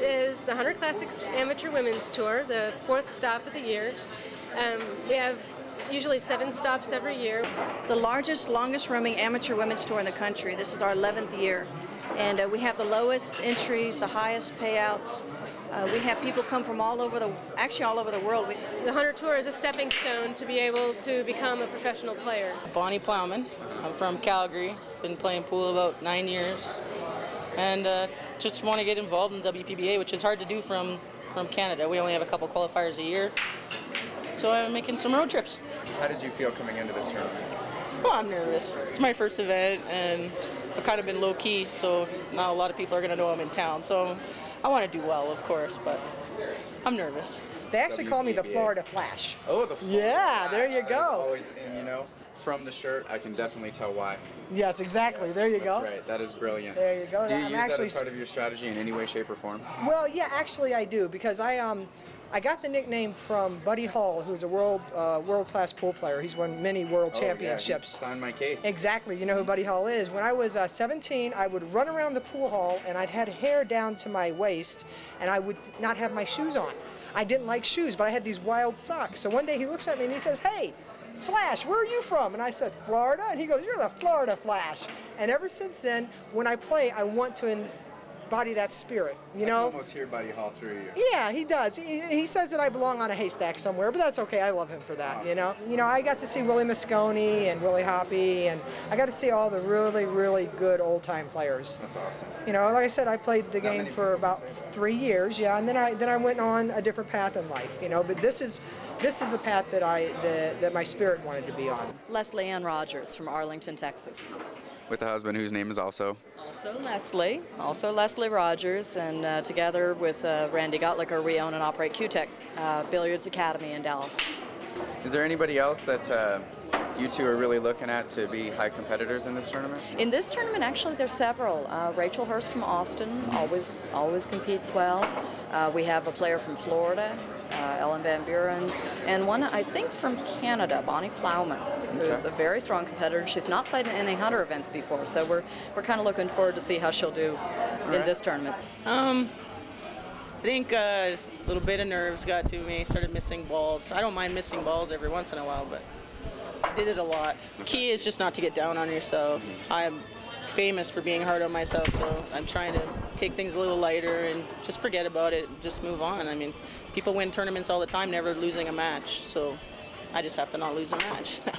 the Hunter Classics Amateur Women's Tour, the fourth stop of the year. Um, we have usually seven stops every year. The largest, longest running amateur women's tour in the country. This is our 11th year. And uh, we have the lowest entries, the highest payouts. Uh, we have people come from all over the, actually all over the world. We, The Hunter Tour is a stepping stone to be able to become a professional player. Bonnie Plowman. I'm from Calgary. Been playing pool about nine years, and uh, just want to get involved in WPBA, which is hard to do from from Canada. We only have a couple qualifiers a year, so I'm making some road trips. How did you feel coming into this tournament? Well, I'm nervous. It's my first event, and I've kind of been low key, so not a lot of people are going to know I'm in town. So I want to do well, of course, but I'm nervous. They actually call me the Florida Flash. Oh, the Florida Yeah, there you Flash. That is go. always, and you know, from the shirt, I can definitely tell why. Yes, exactly. There you That's go. right. That is brilliant. There you go. Do you I'm use that as part of your strategy in any way, shape, or form? Well, yeah, actually I do because I um I got the nickname from Buddy Hall, who's a world uh, world class pool player. He's won many world Oh, yeah, championships. he's signed my case. Exactly. You know who Buddy Hall is. When I was uh, 17, I would run around the pool hall and I'd had hair down to my waist and I would not have my shoes on. I didn't like shoes, but I had these wild socks. So one day he looks at me and he says, Hey, Flash, where are you from? And I said, Florida. And he goes, You're the Florida Flash. And ever since then, when I play, I want to embody that spirit. You I know? can almost hear Buddy Hall through you. Yeah, he does. He, he says that I belong on a haystack somewhere, but that's okay. I love him for that. You know. You know, I got to see Willie Mosconi and Willie Hoppe, and I got to see all the really, really good old time players. That's awesome. You know, like I said, I played the Not game for about three years. Yeah, and then I then I went on a different path in life. You know, but this is this is a path that I that, that my spirit wanted to be on. Leslie Ann Rogers from Arlington, Texas. With a husband whose name is also. Also Leslie, also Leslie Rogers, and uh, together with uh, Randy Goettlicher, we own and operate QTech uh, Billiards Academy in Dallas. Is there anybody else that uh, you two are really looking at to be high competitors in this tournament? In this tournament, actually, there's several. Uh, Rachel Hurst from Austin always always competes well. Uh, we have a player from Florida, uh, Ellen Van Buren, and one I think from Canada, Bonnie Plowman, who's Okay. a very strong competitor. She's not played in any hunter events before, so we're we're kind of looking forward to see how she'll do in right. this tournament. Um, I think uh, a little bit of nerves got to me. Started missing balls. I don't mind missing balls every once in a while, but I did it a lot. Key is just not to get down on yourself. I'm famous for being hard on myself, so I'm trying to take things a little lighter and just forget about it. Just move on. I mean, people win tournaments all the time, never losing a match. So I just have to not lose a match.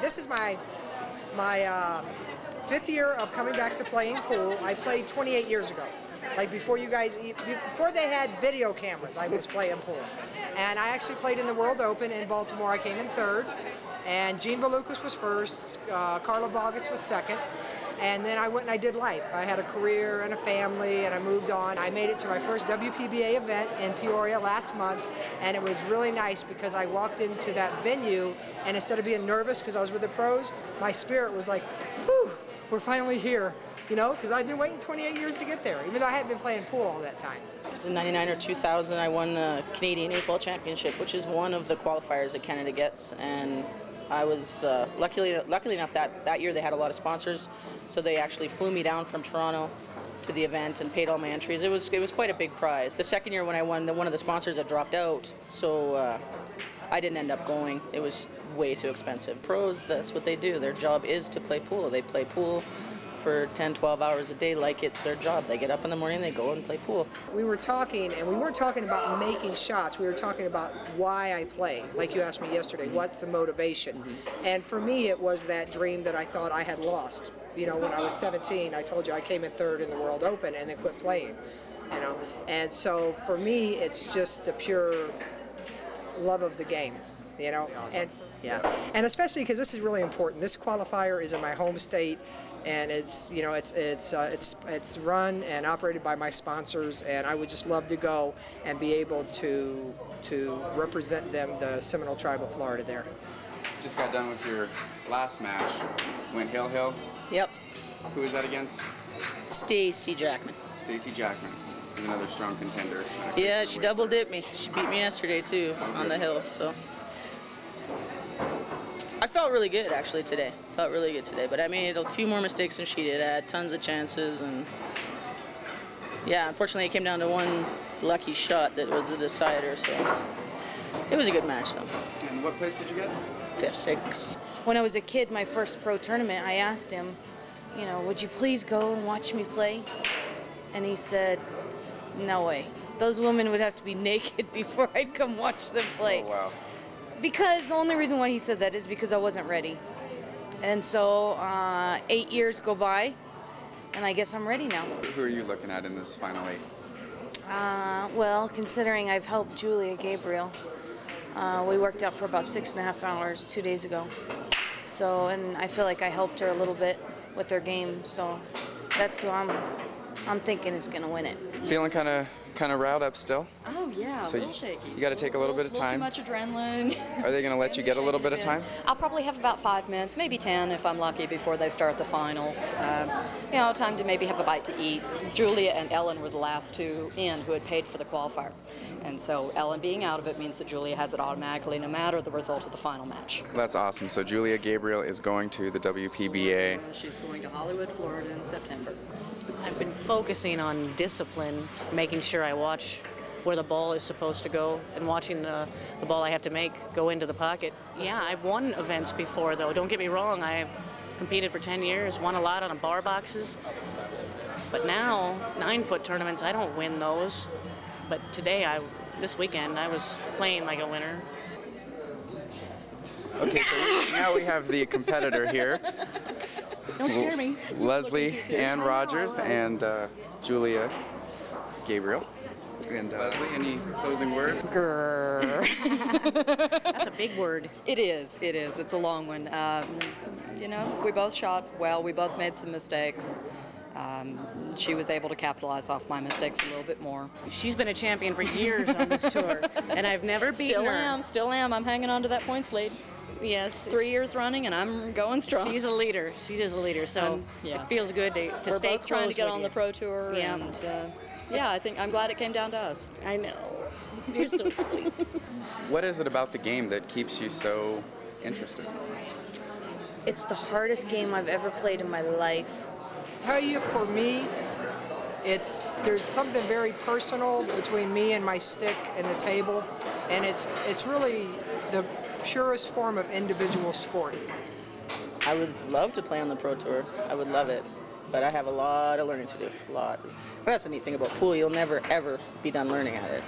This is my my uh, fifth year of coming back to playing pool. I played 28 years ago. Like before you guys, before they had video cameras, I was playing pool. And I actually played in the World Open in Baltimore. I came in third. And Jean Balukas was first. Uh, Carla Bogus was second. And then I went and I did life. I had a career and a family, and I moved on. I made it to my first WPBA event in Peoria last month, and it was really nice because I walked into that venue, and instead of being nervous because I was with the pros, my spirit was like, whew, we're finally here. You know, because I've been waiting 28 years to get there, even though I hadn't been playing pool all that time. It was in 99 or 2000 I won the Canadian 8 Ball Championship, which is one of the qualifiers that Canada gets. And I was uh, luckily, luckily enough that that year they had a lot of sponsors, so they actually flew me down from Toronto to the event and paid all my entries. It was it was quite a big prize. The second year when I won, the, one of the sponsors had dropped out, so uh, I didn't end up going. It was way too expensive. Pros, that's what they do. Their job is to play pool. They play pool for 10, 12 hours a day like it's their job. They get up in the morning, they go and play pool. We were talking, and we weren't talking about making shots. We were talking about why I play. Like you asked me yesterday, mm-hmm. what's the motivation? Mm-hmm. And for me, it was that dream that I thought I had lost. You know, when I was 17, I told you I came in third in the World Open and then quit playing. You know, and so for me, it's just the pure love of the game. You know, and yeah, and especially because this is really important. This qualifier is in my home state, and it's you know it's it's uh, it's it's run and operated by my sponsors, and I would just love to go and be able to to represent them, the Seminole Tribe of Florida there. Just got done with your last match. Went Hill Hill. Yep. Who was that against? Stacy Jackman. Stacy Jackman. is another strong contender. Yeah, she double dipped me. She beat me yesterday too on the hill. So I felt really good actually today. Felt really good today, but I made a few more mistakes than she did. I had tons of chances and yeah, unfortunately, it came down to one lucky shot that was a decider. So it was a good match, though. And what place did you get? Fifth, sixth. When I was a kid, my first pro tournament, I asked him, you know, would you please go and watch me play? And he said, no way. Those women would have to be naked before I'd come watch them play. Oh wow. Because the only reason why he said that is because I wasn't ready. And so uh, eight years go by, and I guess I'm ready now. Who are you looking at in this final eight? Uh, well, considering I've helped Julia Gabriel, uh, we worked out for about six and a half hours two days ago. So, and I feel like I helped her a little bit with their game. So, that's who I'm. I'm thinking is going to win it. Feeling kind of kind of riled up still? Oh yeah, So a little you- shaky. you gotta take a little bit of Little time. Too much adrenaline. Are they going to let you get a little bit of time? I'll probably have about five minutes, maybe ten if I'm lucky, before they start the finals. Um, you know, time to maybe have a bite to eat. Julia and Ellen were the last two in who had paid for the qualifier, and so Ellen being out of it means that Julia has it automatically, no matter the result of the final match. That's awesome. So Julia Gabriel is going to the WPBA. She's going to Hollywood, Florida in September. I've been focusing on discipline, making sure I watch where the ball is supposed to go and watching the, the ball I have to make go into the pocket. Yeah, I've won events before, though. Don't get me wrong. I've competed for 10 years, won a lot on bar boxes. But now, nine foot tournaments, I don't win those. But today, I this weekend, I was playing like a winner. Okay, so now we have the competitor here. Don't scare me. Leslie Ann Rogers and uh, Julia Gabriel. And uh, Leslie, any closing words? Grrr. That's a big word. It is. It is. It's a long one. Um, you know, we both shot well. We both made some mistakes. Um, she was able to capitalize off my mistakes a little bit more. She's been a champion for years on this tour, and I've never beaten Still her. am. Still am. I'm hanging on to that points lead. Yes. Three years running, and I'm going strong. She's a leader. She is a leader. So Um, yeah. it feels good to, to We're stay both trying to get on you. the pro tour, Yeah. and uh, yeah, I think I'm glad it came down to us. I know. You're so sweet. What is it about the game that keeps you so interested? It's the hardest game I've ever played in my life. Tell you, for me, it's there's something very personal between me and my stick and the table, and it's it's really the purest form of individual sport. I would love to play on the Pro Tour. I would love it. But I have a lot of learning to do. A lot. But that's the neat thing about pool. You'll never, ever be done learning at it.